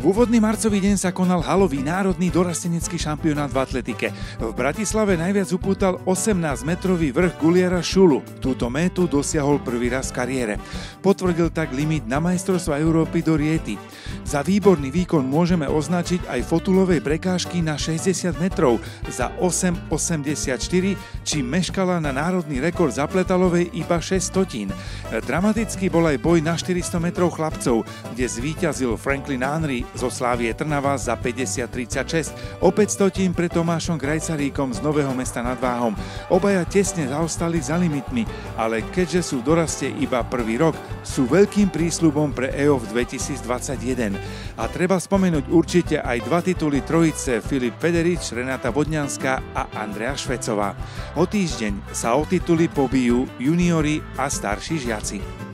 V úvodný marcový deň sa konal halový národný dorastenecký šampionát v atletike. V Bratislave najviac upútal 18-metrový vrch Guliera Šulu. Túto métu dosiahol prvý raz v kariére. Potvrdil tak limit na majstrovstva Európy do Riety. Za výborný výkon môžeme označiť aj fotulovej prekážky na 60 metrov za 8,84, či meškala na národný rekord zapletalovej iba 6 stotín. Dramatický bol aj boj na 400 metrov chlapcov, kde zvíťazil Franklin Henry zo Slávie Trnava za 50-36, opäť stotín pre Tomášom Grajcaríkom z Nového mesta nad Váhom. Obaja tesne zaostali za limitmi, ale keďže sú dorastie iba prvý rok, sú veľkým prísľubom pre EOF 2021. A treba spomenúť určite aj dva tituly trojice Filip Federič, Renata Vodňanská a Andrea Švecová. O týždeň sa o tituly pobijú juniori a starší žiaci.